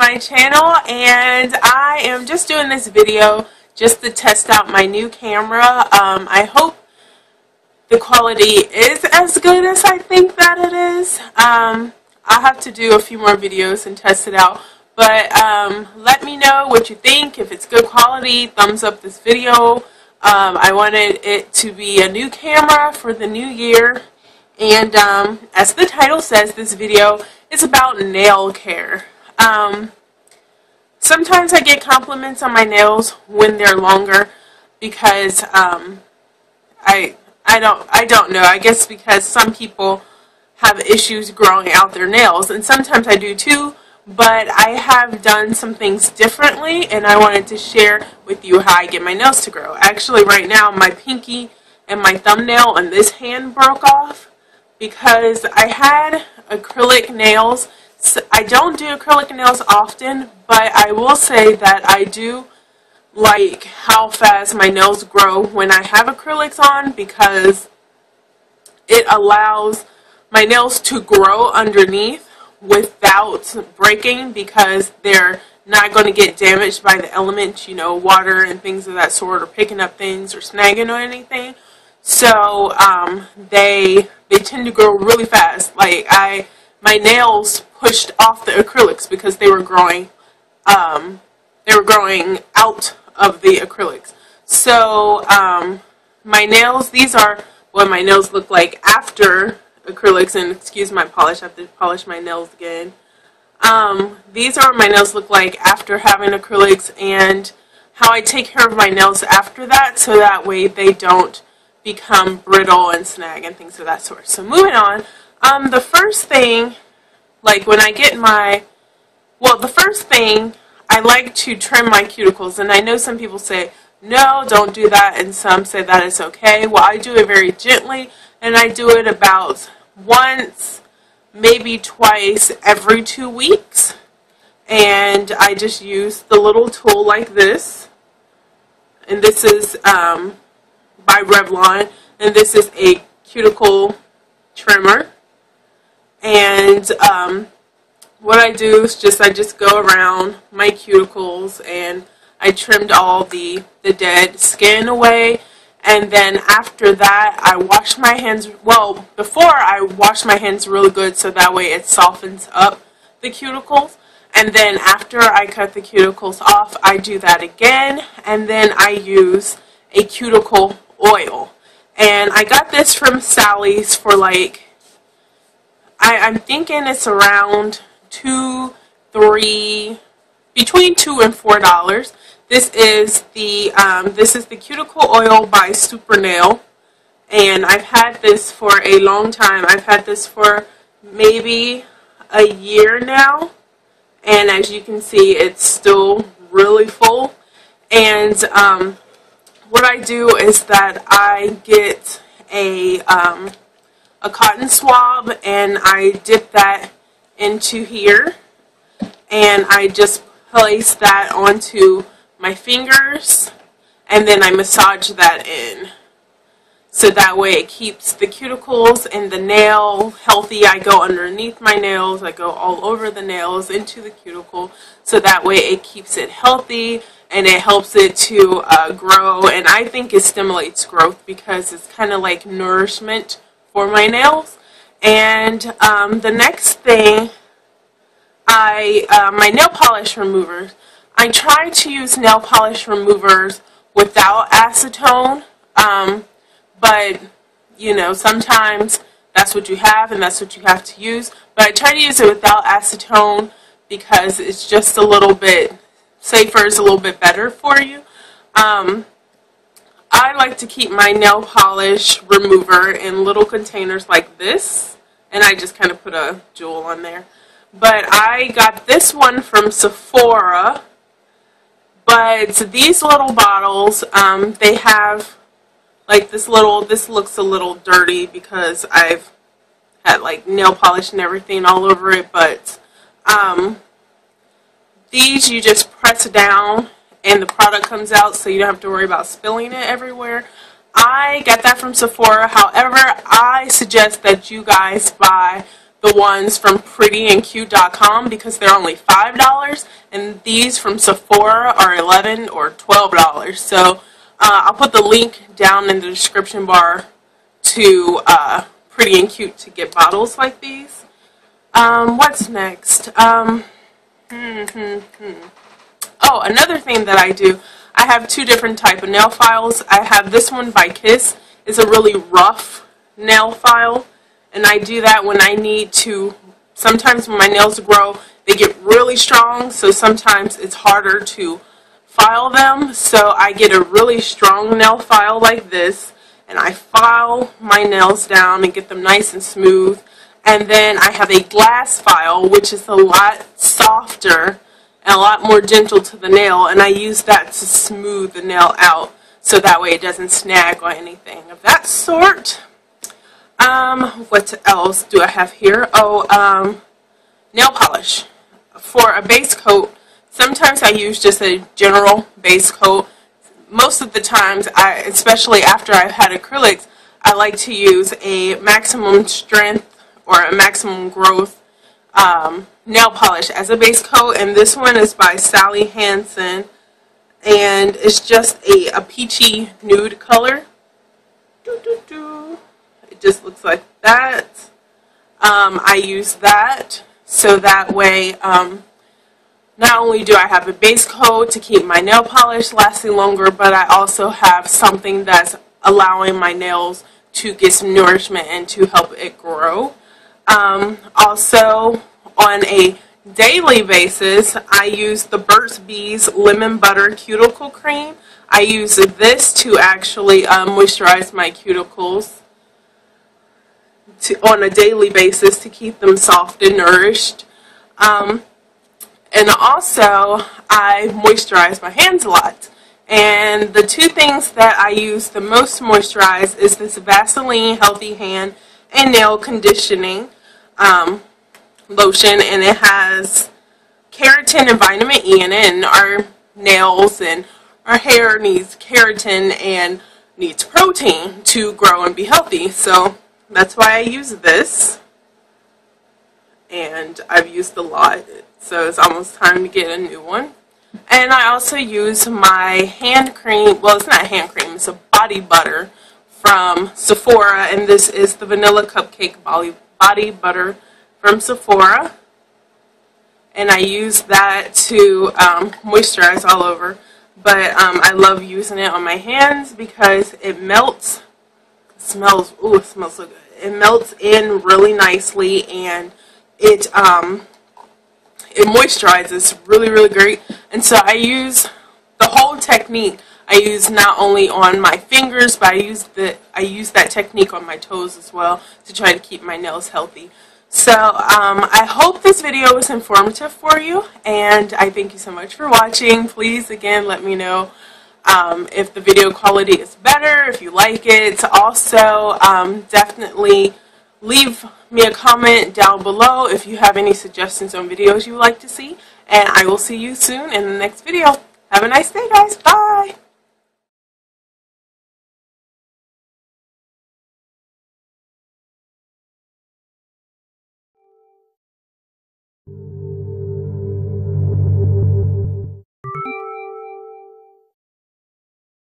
my channel and I am just doing this video just to test out my new camera. Um, I hope the quality is as good as I think that it is. Um, I'll have to do a few more videos and test it out. But um, let me know what you think. If it's good quality, thumbs up this video. Um, I wanted it to be a new camera for the new year. And um, as the title says, this video is about nail care. Um, sometimes I get compliments on my nails when they're longer because um, I I don't I don't know. I guess because some people have issues growing out their nails, and sometimes I do too. But I have done some things differently, and I wanted to share with you how I get my nails to grow. Actually, right now my pinky and my thumbnail on this hand broke off because I had acrylic nails. So I don't do acrylic nails often, but I will say that I do like how fast my nails grow when I have acrylics on because it allows my nails to grow underneath without breaking because they're not going to get damaged by the elements, you know, water and things of that sort, or picking up things or snagging or anything. So um, they they tend to grow really fast. Like I, my nails pushed off the acrylics because they were growing, um, they were growing out of the acrylics. So um, my nails, these are what my nails look like after acrylics. And excuse my polish, I have to polish my nails again. Um, these are what my nails look like after having acrylics and how I take care of my nails after that so that way they don't become brittle and snag and things of that sort. So moving on, um, the first thing, like when I get my, well, the first thing, I like to trim my cuticles, and I know some people say, no, don't do that, and some say that it's okay. Well, I do it very gently, and I do it about once, maybe twice every two weeks, and I just use the little tool like this, and this is um, by Revlon, and this is a cuticle trimmer. And um, what I do is just I just go around my cuticles and I trimmed all the the dead skin away. And then after that, I wash my hands. Well, before I wash my hands really good so that way it softens up the cuticles. And then after I cut the cuticles off, I do that again. And then I use a cuticle oil. And I got this from Sally's for like, I, I'm thinking it's around two, three, between two and four dollars. This is the um, this is the cuticle oil by Super Nail, and I've had this for a long time. I've had this for maybe a year now, and as you can see, it's still really full. And um, what I do is that I get a um, a cotton swab and I dip that into here. And I just place that onto my fingers and then I massage that in. So that way it keeps the cuticles and the nail healthy. I go underneath my nails, I go all over the nails into the cuticle so that way it keeps it healthy and it helps it to uh, grow. And I think it stimulates growth because it's kind of like nourishment for my nails. And um, the next thing I uh, my nail polish removers I try to use nail polish removers without acetone um, but you know sometimes that's what you have and that's what you have to use. But I try to use it without acetone because it's just a little bit safer is a little bit better for you. Um, I like to keep my nail polish remover in little containers like this. And I just kind of put a jewel on there. But I got this one from Sephora. But these little bottles, um, they have like this little, this looks a little dirty because I've had like nail polish and everything all over it. But um, these you just press down and the product comes out so you don't have to worry about spilling it everywhere. I got that from Sephora. However, I suggest that you guys buy the ones from prettyandcute.com because they're only $5 and these from Sephora are 11 or $12. So uh, I'll put the link down in the description bar to uh, Pretty and Cute to get bottles like these. Um, what's next? Um, hmm, hmm, hmm. Oh, another thing that I do, I have two different type of nail files. I have this one by Kiss. It's a really rough nail file and I do that when I need to, sometimes when my nails grow, they get really strong, so sometimes it's harder to file them. So I get a really strong nail file like this, and I file my nails down and get them nice and smooth. And then I have a glass file, which is a lot softer a lot more gentle to the nail, and I use that to smooth the nail out so that way it doesn't snag or anything of that sort. Um, what else do I have here? Oh, um, nail polish. For a base coat, sometimes I use just a general base coat. Most of the times, I, especially after I've had acrylics, I like to use a maximum strength or a maximum growth um, nail polish as a base coat. And this one is by Sally Hansen. And it's just a, a peachy nude color. Doo -doo -doo just looks like that. Um, I use that so that way um, not only do I have a base coat to keep my nail polish lasting longer, but I also have something that's allowing my nails to get some nourishment and to help it grow. Um, also, on a daily basis, I use the Burt's Bees Lemon Butter Cuticle Cream. I use this to actually uh, moisturize my cuticles to, on a daily basis to keep them soft and nourished. Um, and also, I moisturize my hands a lot. And the two things that I use the most to moisturize is this Vaseline Healthy Hand and Nail Conditioning um, lotion. And it has keratin and vitamin E in it. And our nails and our hair needs keratin and needs protein to grow and be healthy. So that's why I use this. And I've used a lot, so it's almost time to get a new one. And I also use my hand cream, well it's not hand cream, it's a body butter from Sephora. And this is the Vanilla Cupcake Body Butter from Sephora. And I use that to um, moisturize all over. But um, I love using it on my hands because it melts smells, ooh, it smells so good. It melts in really nicely and it, um, it moisturizes really, really great. And so I use the whole technique. I use not only on my fingers, but I use the I use that technique on my toes as well to try to keep my nails healthy. So um, I hope this video was informative for you, and I thank you so much for watching. Please, again, let me know um, if the video quality is better, if you like it. Also, um, definitely leave me a comment down below if you have any suggestions on videos you would like to see. And I will see you soon in the next video. Have a nice day, guys. Bye.